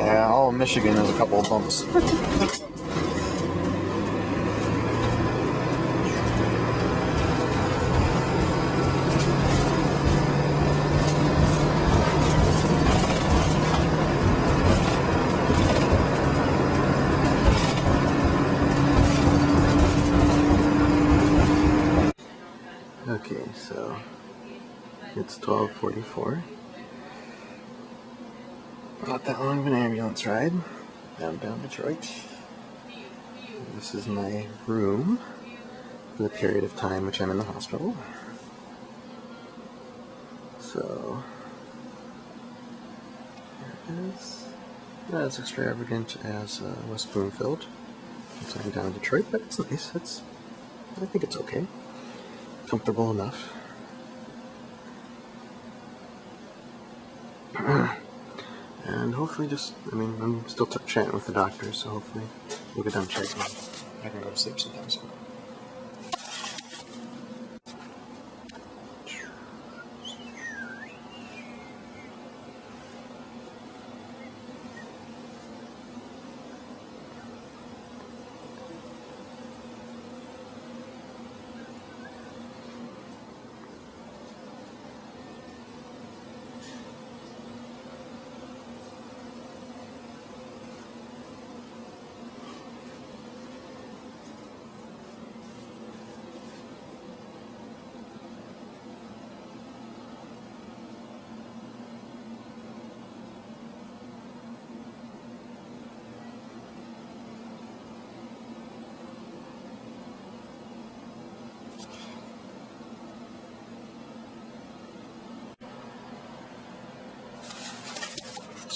all of Michigan has a couple of bumps. Okay, so it's 1244. Not that long of an ambulance ride downtown Detroit. This is my room for the period of time which I'm in the hospital. So, here it is. Not as extravagant as uh, West Bloomfield. It's I'm down in Detroit, but it's nice. It's, I think it's okay comfortable enough. and hopefully just, I mean, I'm still chatting with the doctor, so hopefully we'll get done checking. I can go to sleep sometime soon.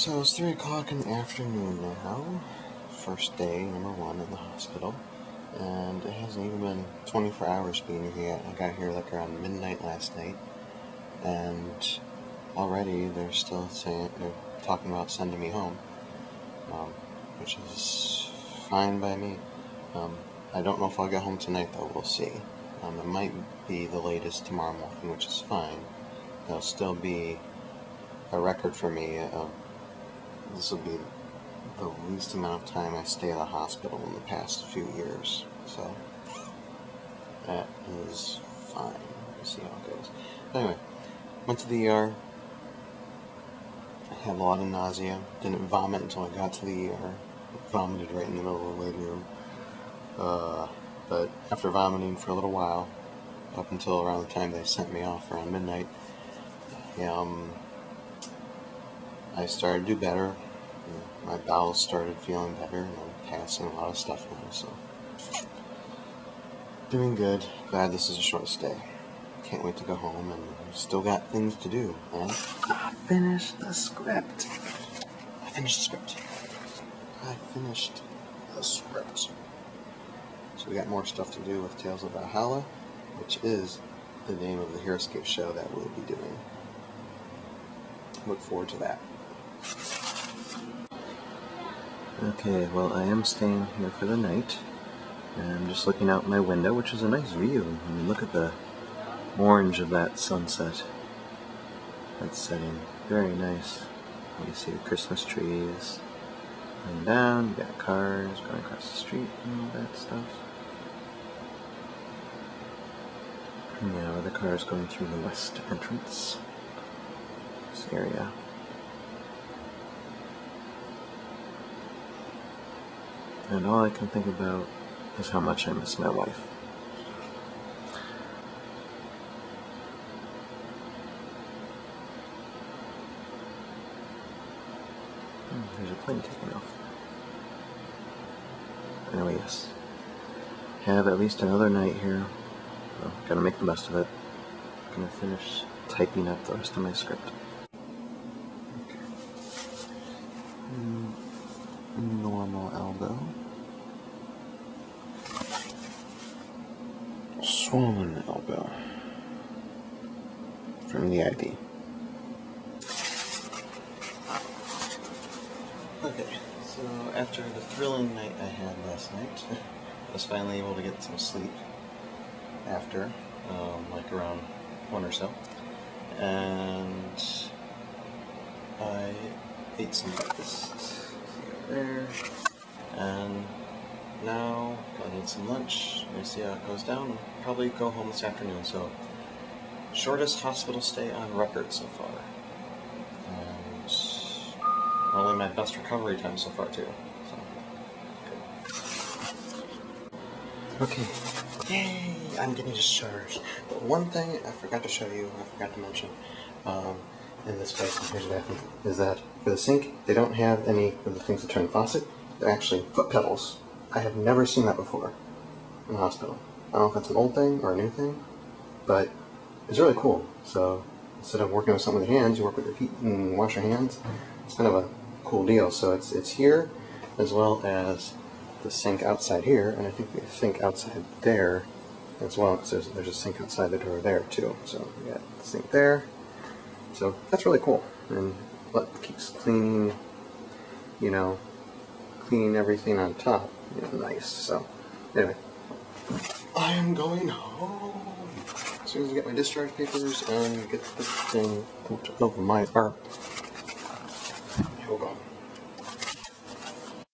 So it's 3 o'clock in the afternoon now. First day, number one, in the hospital. And it hasn't even been 24 hours being here yet. I got here like around midnight last night. And already they're still saying, they're talking about sending me home. Um, which is fine by me. Um, I don't know if I'll get home tonight though, we'll see. Um, it might be the latest tomorrow morning, which is fine. There'll still be a record for me of this will be the least amount of time I stay at the hospital in the past few years. So that is fine. We'll see how it goes. Anyway, went to the ER. I had a lot of nausea. Didn't vomit until I got to the ER. Vomited right in the middle of the waiting room. Uh, but after vomiting for a little while, up until around the time they sent me off around midnight, um, I started to do better. My bowels started feeling better, and I'm passing a lot of stuff now, so. Doing good. Glad this is a short stay. Can't wait to go home, and still got things to do. And I finished the script. I finished the script. I finished the script. So we got more stuff to do with Tales of Valhalla, which is the name of the Heroscape show that we'll be doing. Look forward to that. Okay, well, I am staying here for the night. And I'm just looking out my window, which is a nice view. I mean, look at the orange of that sunset. That's setting. Very nice. You see the Christmas trees laying down. You got cars going across the street and all that stuff. Yeah, the cars going through the west entrance. This area. And all I can think about is how much I miss my wife. Hmm, there's a plane taking off. Anyway, yes. Have at least another night here. So, gotta make the best of it. Gonna finish typing up the rest of my script. Normal elbow. Swollen elbow. From the IV. Okay, so after the thrilling night I had last night, I was finally able to get some sleep after, um, like around 1 or so. And I ate some breakfast. See, there. And now I need some lunch. Me see how it goes down. Probably go home this afternoon. So shortest hospital stay on record so far. And only my best recovery time so far too. So good. Okay. Yay! I'm getting discharged. But one thing I forgot to show you, I forgot to mention, um, in this place, here's happened, is that for the sink, they don't have any of the things that turn faucet. They're actually foot pedals. I have never seen that before in the hospital. I don't know if that's an old thing or a new thing, but it's really cool. So instead of working with something with your hands, you work with your feet and wash your hands. It's kind of a cool deal. So it's it's here as well as the sink outside here, and I think the sink outside there as well, because there's, there's a sink outside the door there too. So we got the sink there. So that's really cool, and what keeps cleaning, you know, clean everything on top. You know, nice. So, anyway, I am going home. As soon as I get my discharge papers and get this thing out of my car, Hold on.